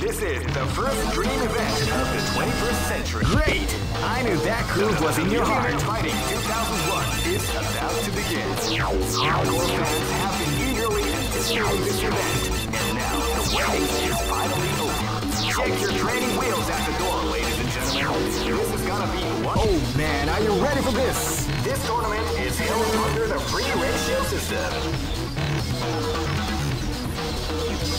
This is the first dream event of the 21st century. Great! I knew that groove was in your heart. Fighting 2001 is about to begin. Hardcore fans have been eagerly anticipating this event, and now the waiting is finally over. Check your training wheels at the door, ladies and gentlemen. This is gonna be one. Oh man, are you ready for this? This tournament is held under the free ratio system.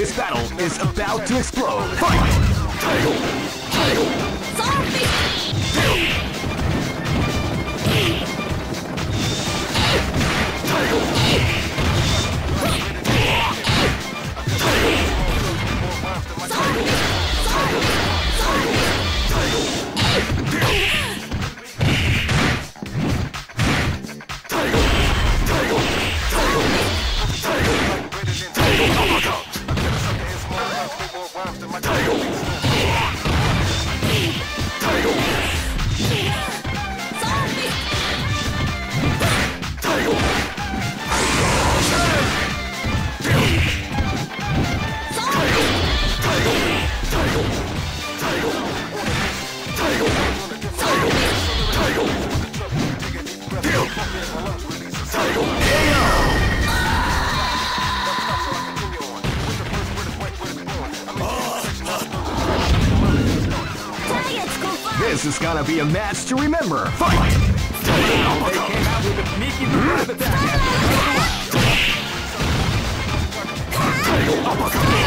This battle is about to explode. This is gonna be a match to remember. Fight! They came out with a sneaky attack at the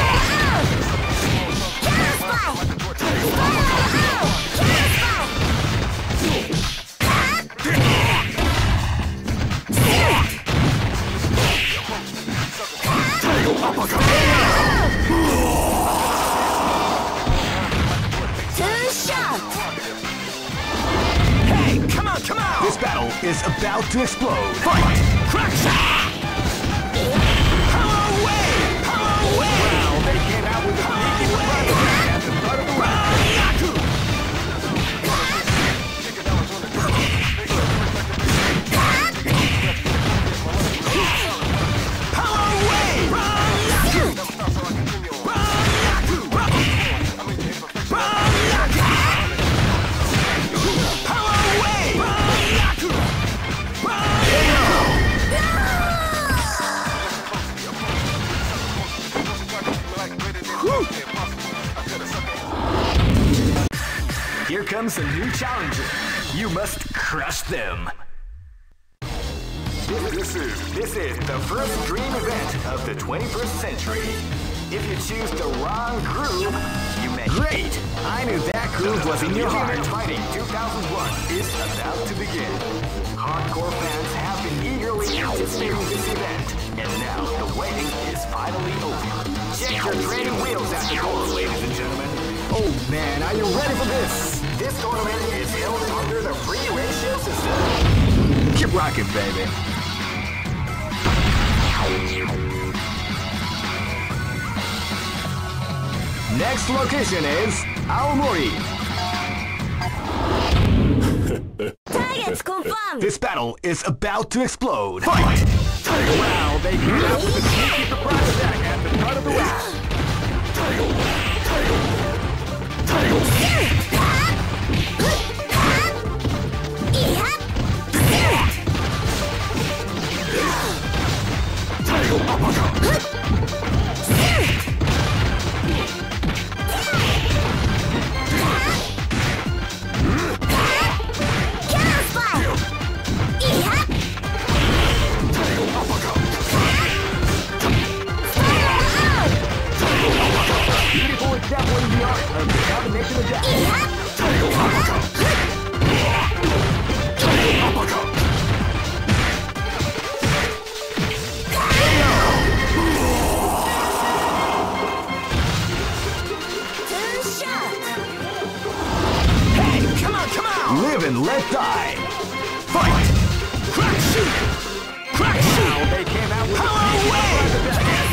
Check your training wheels at the door, ladies and gentlemen. Oh man, are you ready for this? This tournament is held under the free ratio system. Keep rocking, baby. Next location is Aomori. Targets confirmed! This battle is about to explode. Fight! Wow, they came out with a sneaky surprise attack at the start of the round. 対応。対応。対応。Combination attack. Hey, come on, come on! Live and let die! Fight! Crack shoot! Crack shoot! They came out with Power Wave!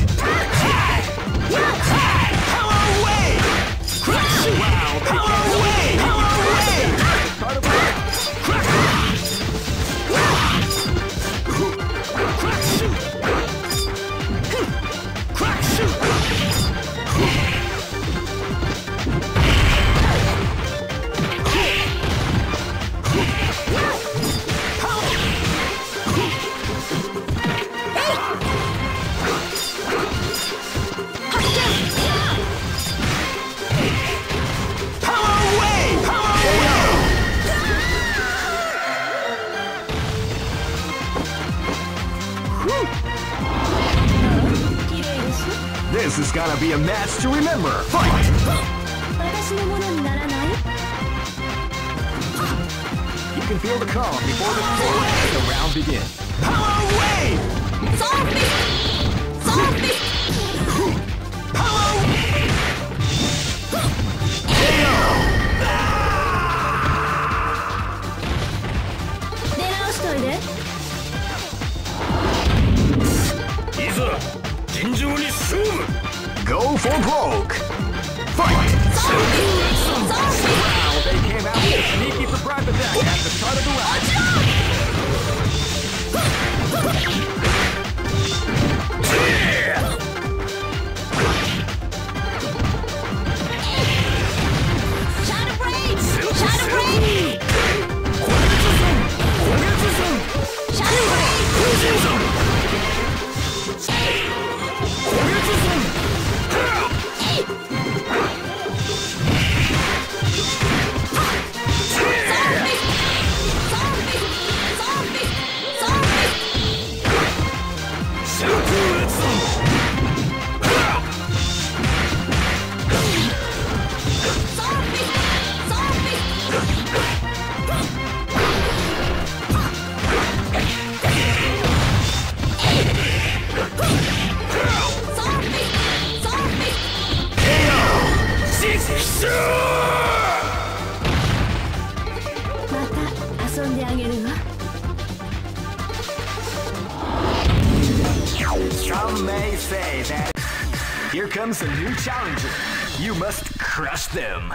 Comes a new challenger. You must crush them.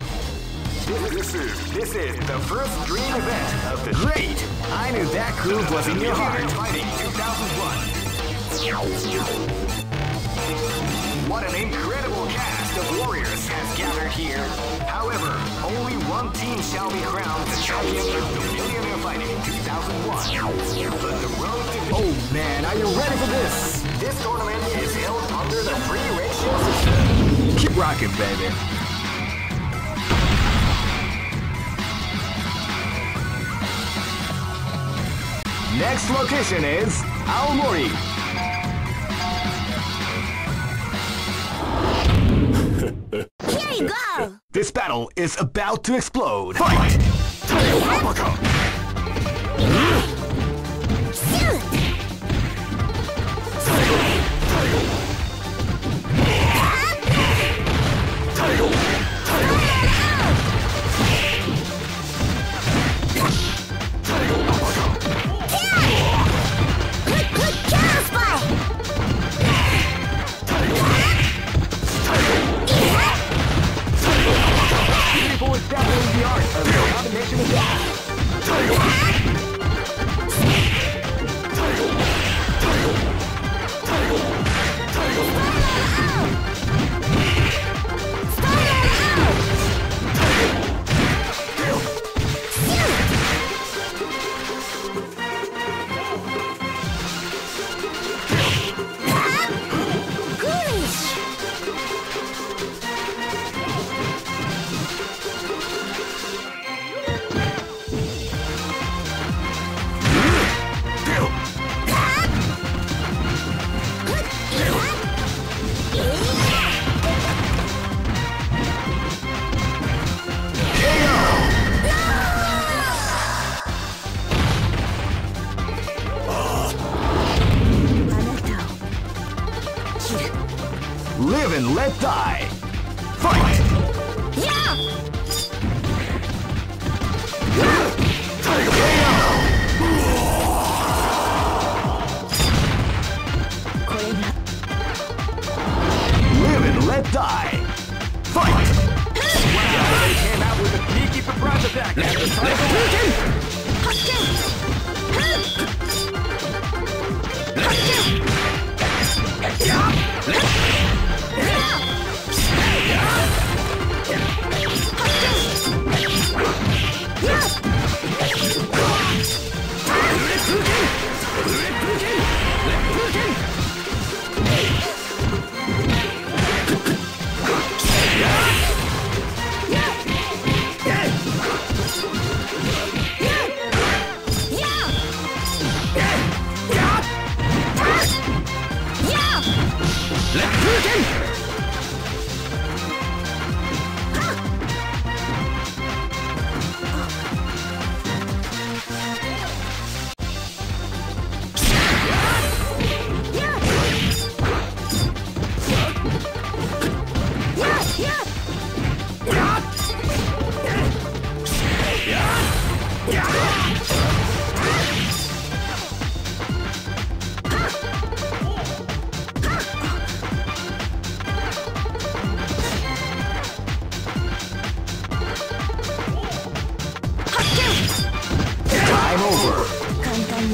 This, is this is the first dream event of the Great! I knew that groove was in your heart. Fighting 2001. What an incredible cast of warriors has gathered here. However, only one team shall be crowned the champion of the Millionaire Fighting 2001. But the road to Oh man, are you ready for this? This tournament is held under the free ratio system. Keep rocking, baby. Next location is Aomori. Here you go! This battle is about to explode. Fight! Shoot! しましょう。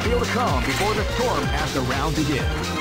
Feel the calm before the storm as the round begins.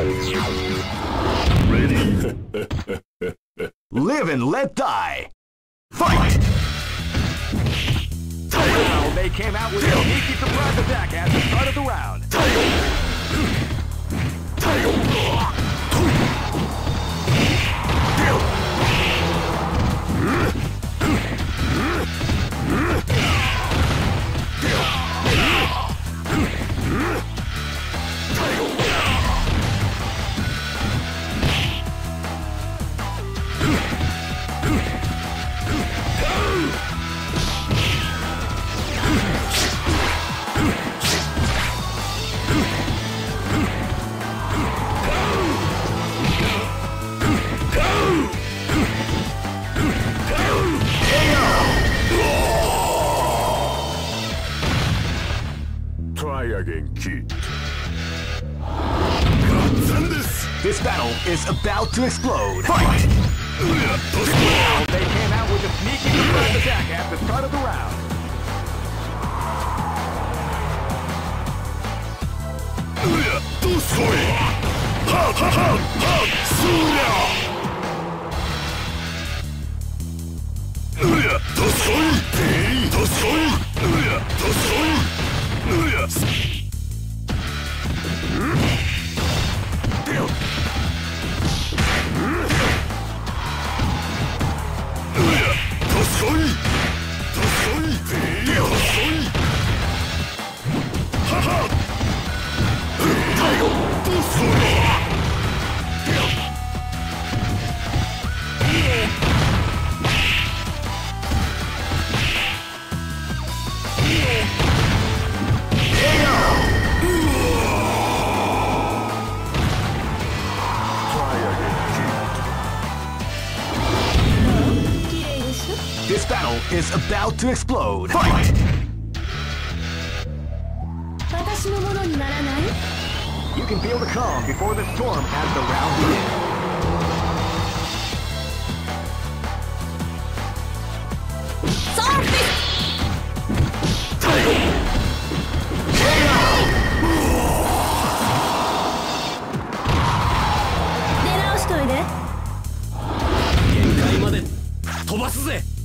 Live and let die. Fight! Now they came out with a sneaky surprise attack at the start of the round. Try Dragon Kid. This battle is about to explode. Fight! They came out with a sneaky surprise attack at the start of the round. Tosoi! Tosoi! Tosoi! Yeah. This battle is about to explode. Fight! You can feel the calm before the storm as the round begins. Let's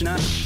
Krishna.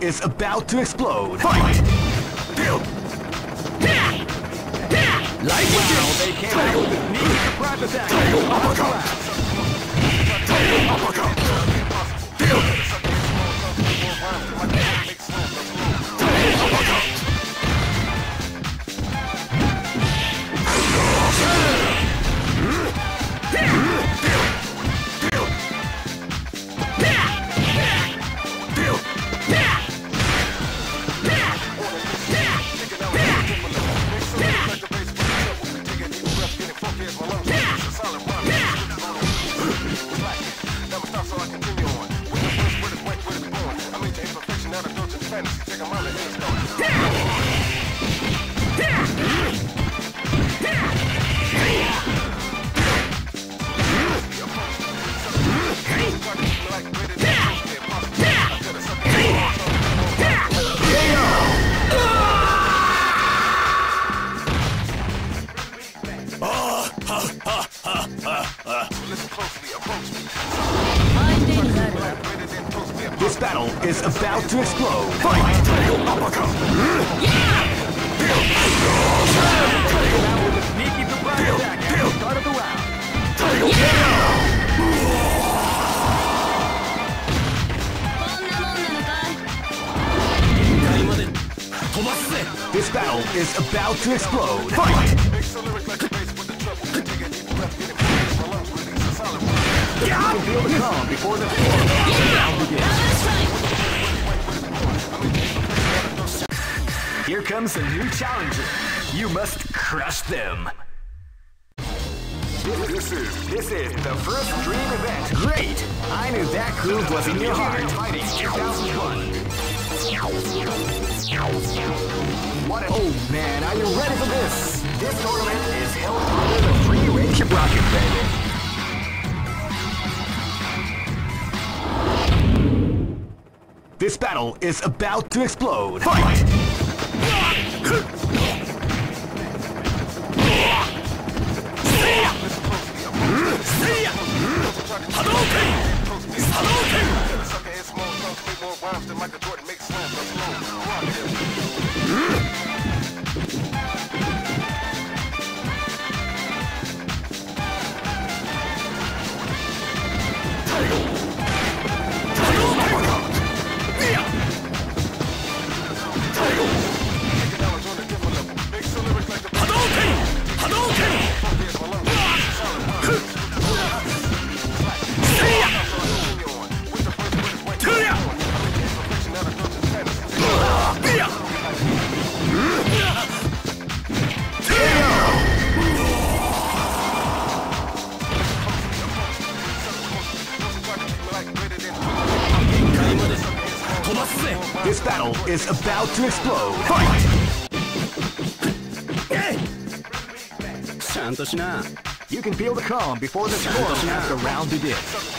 is about to explode. Fight! Like wow, they can't help it. Need to. Uppercut! Uppercut! Is about to explode. Fight! Storm. Here comes a new challenger. You must crush them. This is this is the first dream event. Great! I knew that groove was in your heart. Fighting 2001. What oh man, are you ready for this? This tournament is held under the free range. Keep rocking, baby. This battle is about to explode. Fight! This is about to explode. Fight! ちゃんとしな You can feel the calm before the storm as the round begins.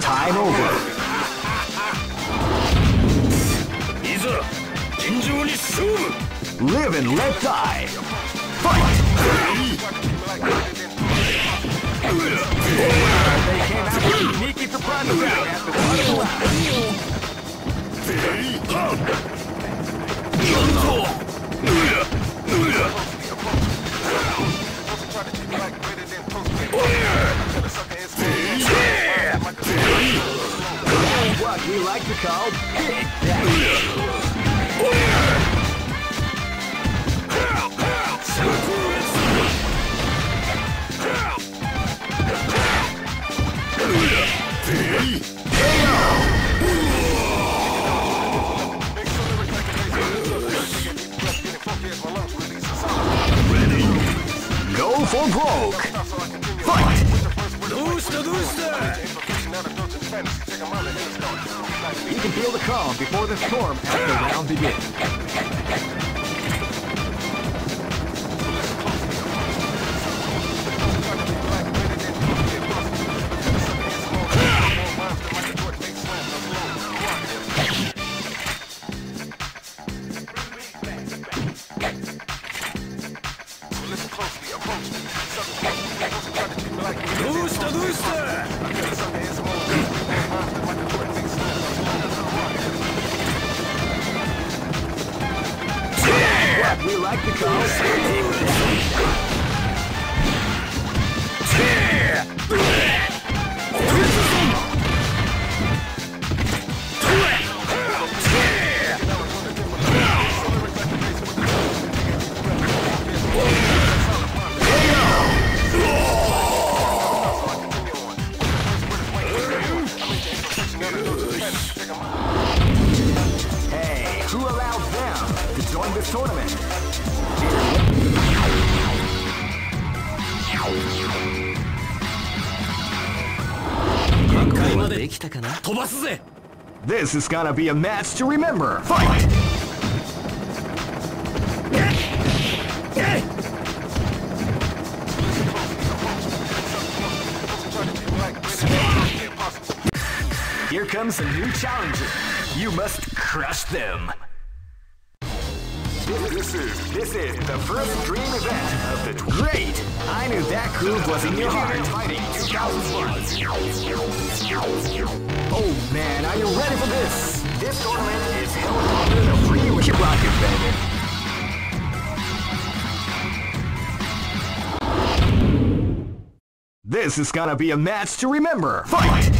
Time over. いざ尋常に勝負 Live and let die. Fight! They came out sneaky surprise attack after the round. we like to call Big Go for broke! Fight! Booster, booster! You can feel the calm before the storm as the round begins. This is gonna be a match to remember. Fight! Here comes a new challenger. You must crush them. This is this is the first dream event of the great. I knew that groove was in your heart. Fighting 2001. Oh man, are you ready for this? This tournament is held under the free Keep rocking, baby. This is gonna be a match to remember. Fight!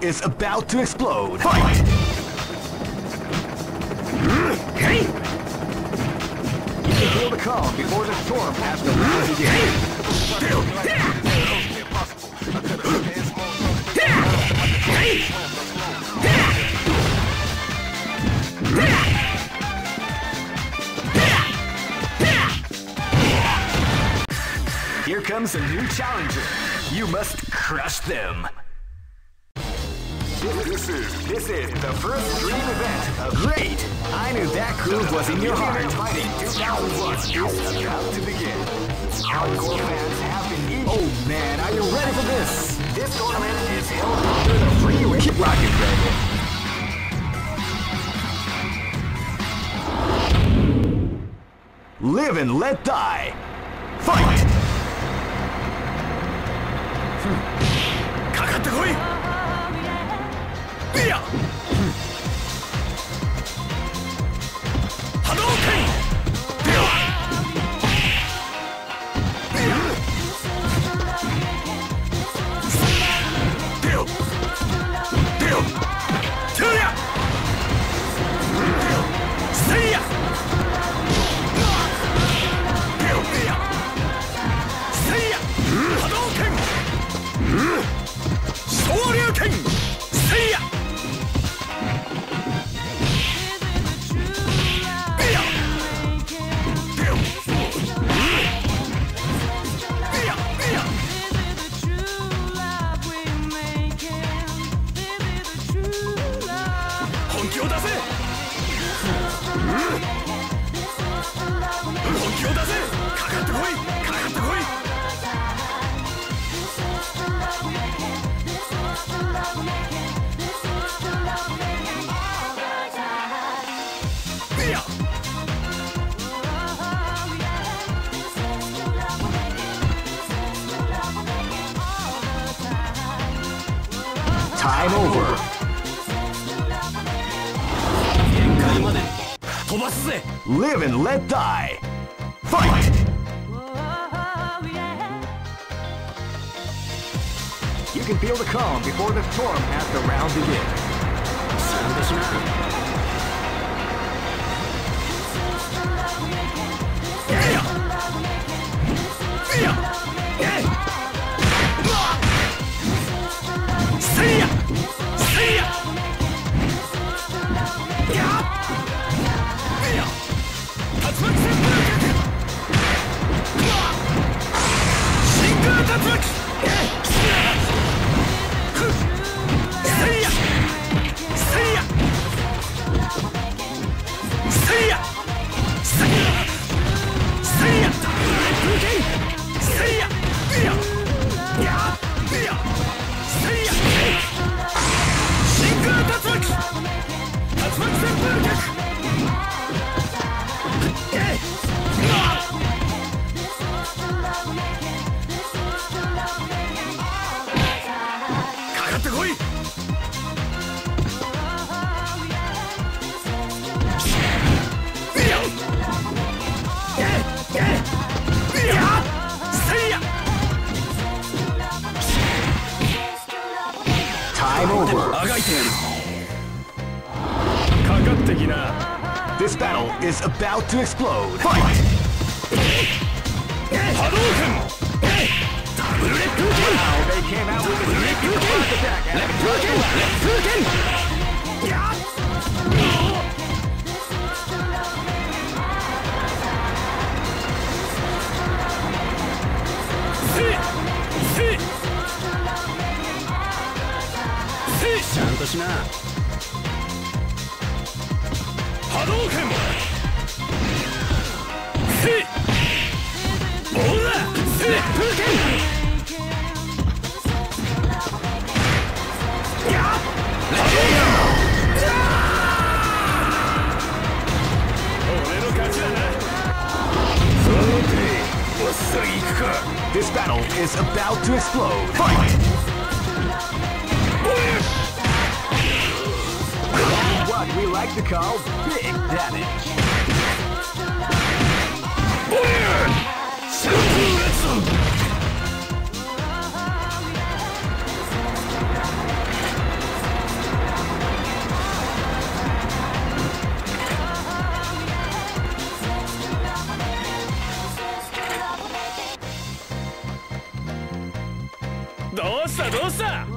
is about to explode. and let die. Fight! かかってこいいやしたどうした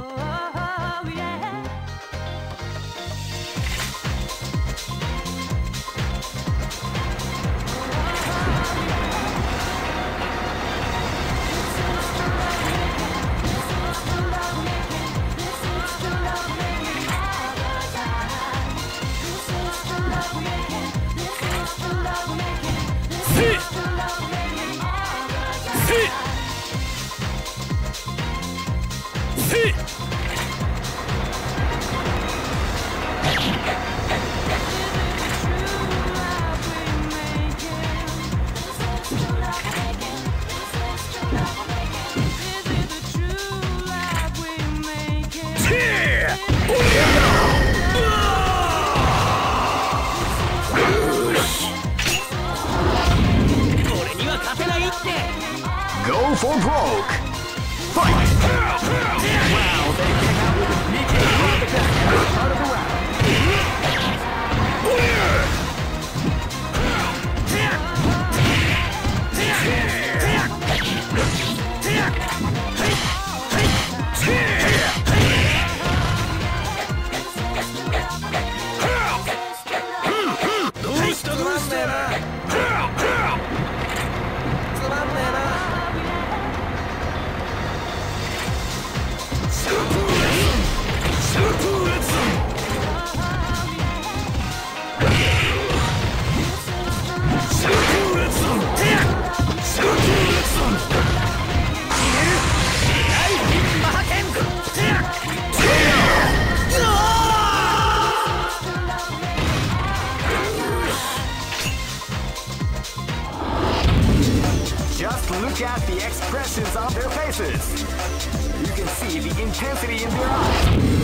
see the intensity in their eyes.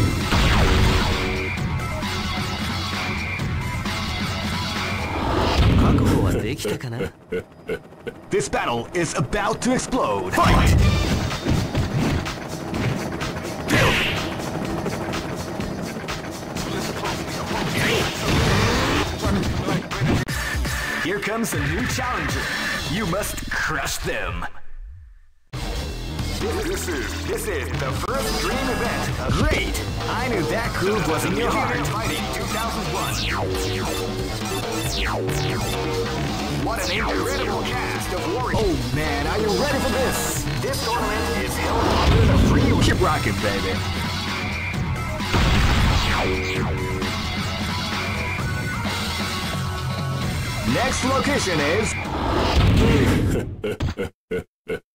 This battle is about to explode. Fight! Here comes a new challenger. You must crush them. This is this is the first dream event. Great! I knew that groove was in your heart. Fighting 2001. What an incredible cast of warriors! Oh man, are you ready for this? This tournament is held under the free. Keep rocking, baby. Next location is.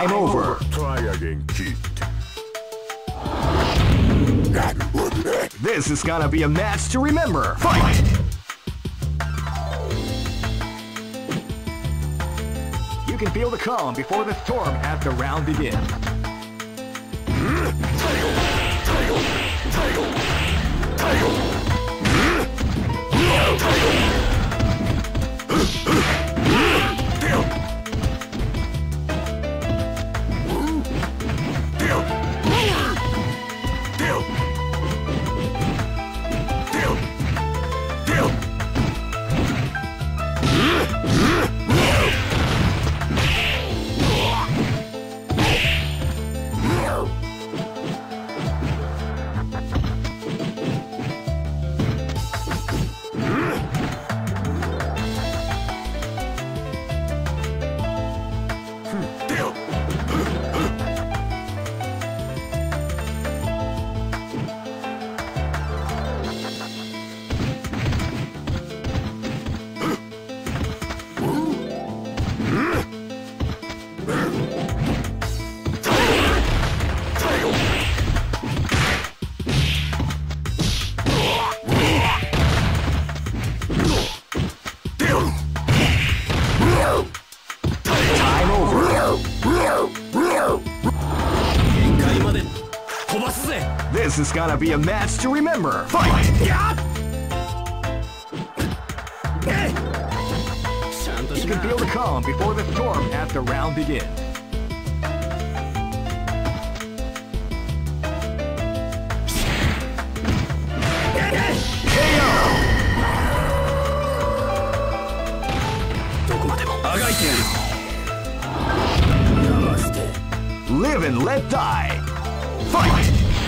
Time over. Try again, kid. This is gonna be a match to remember. Fight! You can feel the calm before the storm as the round begins. be a match to remember. Fight! You can feel the calm before the storm as the round begins. Live and let die! Fight!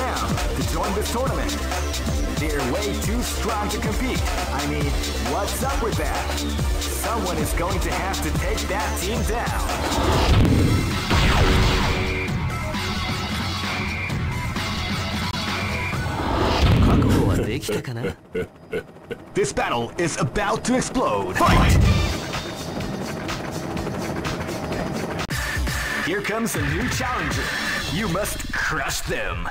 them to join this tournament? They're way too strong to compete. I mean, what's up with that? Someone is going to have to take that team down. This battle is about to explode. Fight! Here comes a new challenger. You must crush them.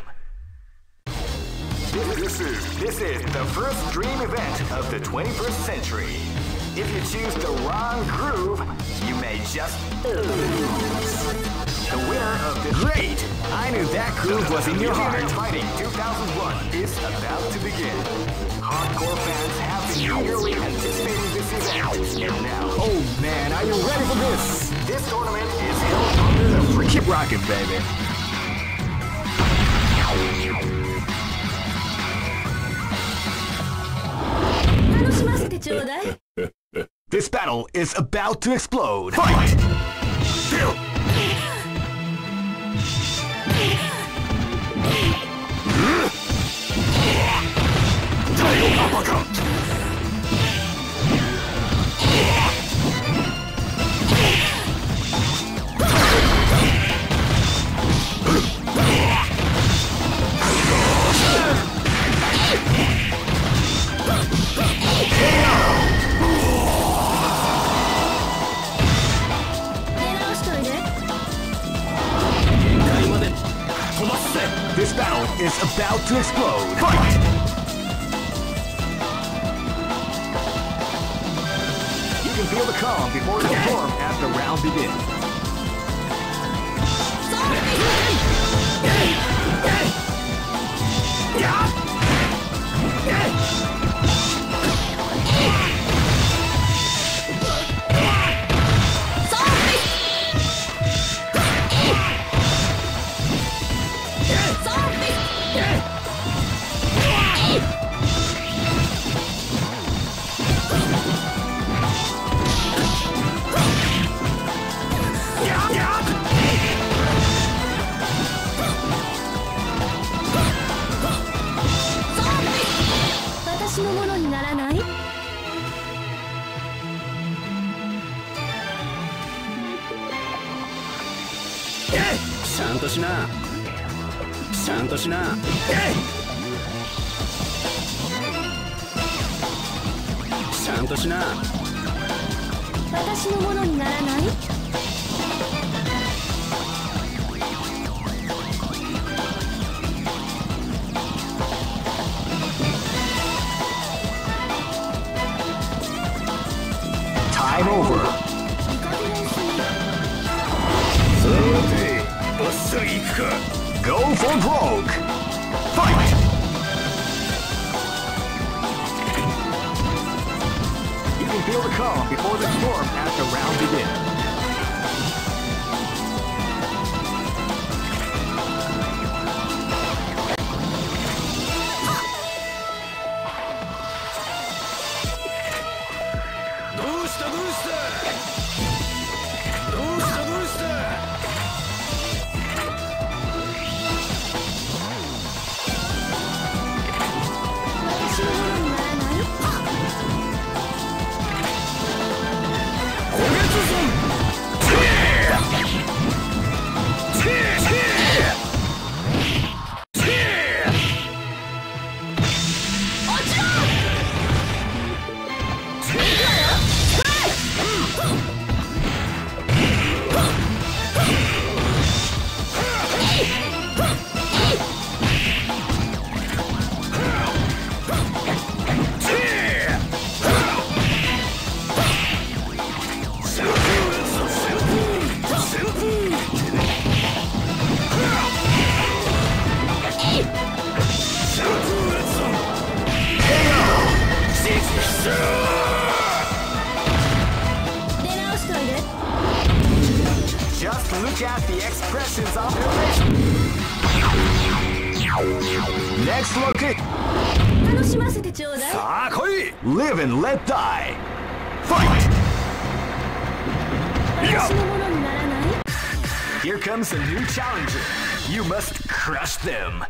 This is this is the first dream event of the 21st century. If you choose the wrong groove, you may just lose. The winner of the Great! I knew that groove was in your heart. Fighting 2001 is about to begin. Hardcore fans have been eagerly anticipating this event. And now, oh man, are you ready for this? This tournament is held under the. Keep rocking, baby. This battle is about to explode. Fight! This battle is about to explode. Fight! You can feel the calm before the storm as the round begins. "私 comes a new challenger. You must crush them.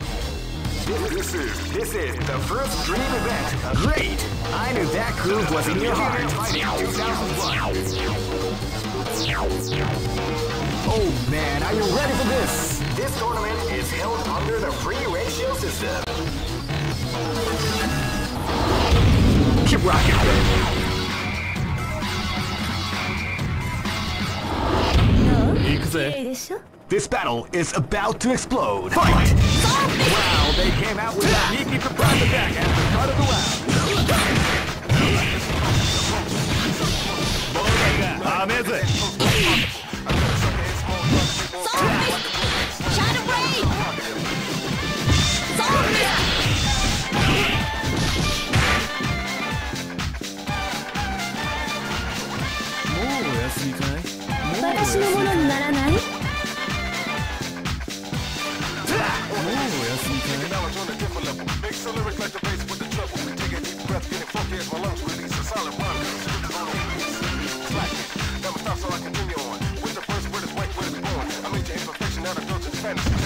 This is this is the first dream event. Great! I knew that groove was in your heart. Oh man, are you ready for this? This tournament is held under the free ratio system. Keep rocking. 行くいぜいでしょ This battle is about to explode. Fight! Wow, they came out with a sneaky surprise attack at the start of the round. ダメぜ 私のものにならない Now it's on a different level. Make fantasy.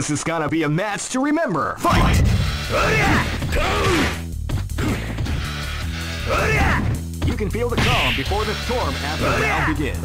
This is gonna be a match to remember. Fight! You can feel the calm before the storm as the round begins.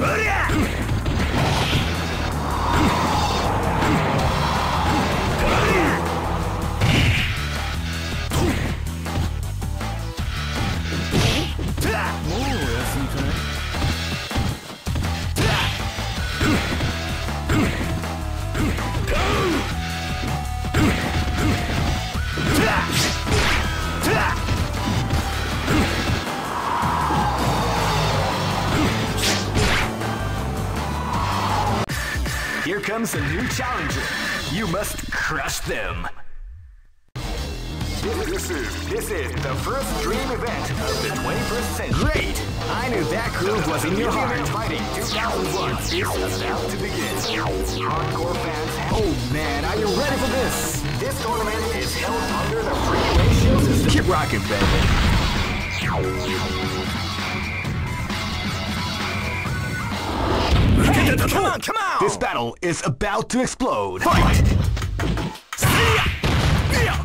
Comes a new challenger. You must crush them. This is this is the first dream event of the 21st century. Great! I knew that groove was in your heart. Fighting 2001 is about to begin. Hardcore fans, oh man, are you ready for this? This tournament is held under the free ratio system. Keep rocking, baby. Come on, come on! This battle is about to explode. Fight! Time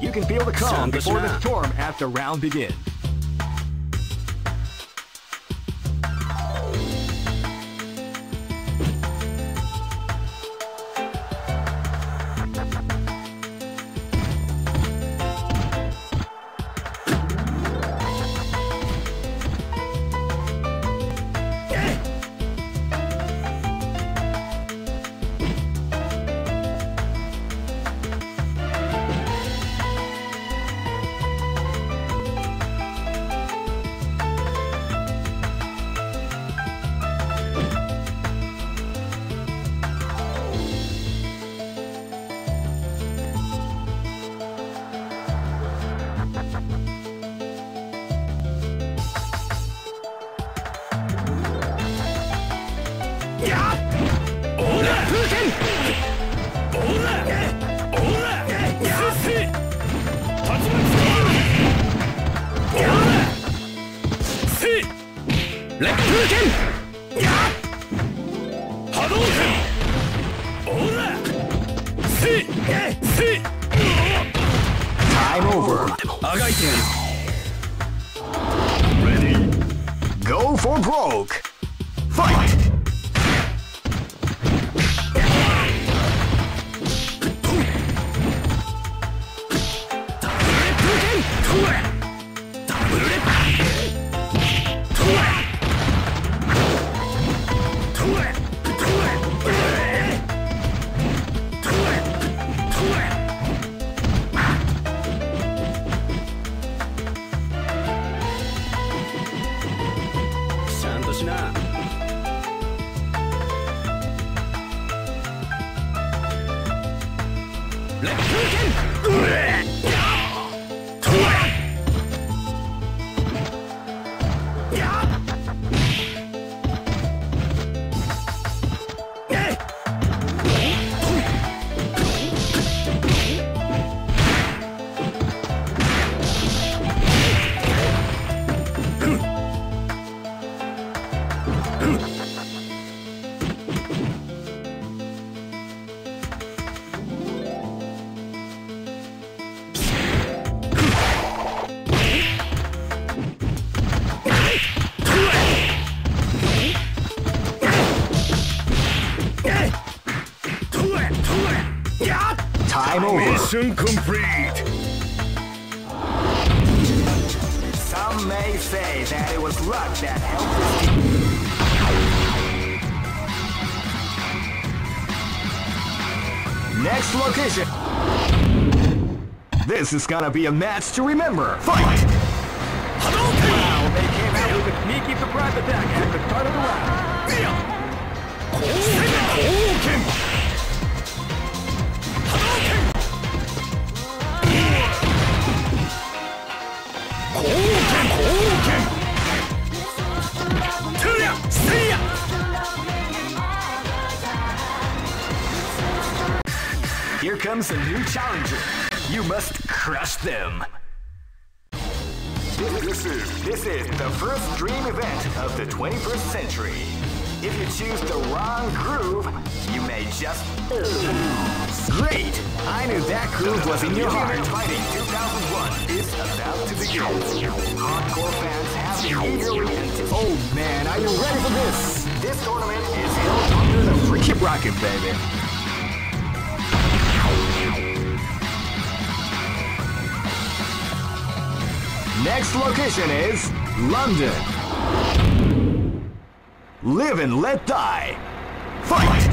You can feel the calm before the storm After round begins. Mission complete! Some may say that it was luck that helped us. Next location! This is gonna be a match to remember! Fight! Wow, they came out with a sneaky surprise attack at the start of the round. Comes a new challenger. You must crush them. This is this is the first dream event of the 21st century. If you choose the wrong groove, you may just lose. Great! I knew that groove was in your heart. Fighting 2001 is about to begin. Hardcore fans have been eagerly. Oh man, are you ready for this? This tournament is held under the free. Keep rocking, baby. Next location is London. Live and let die. Fight!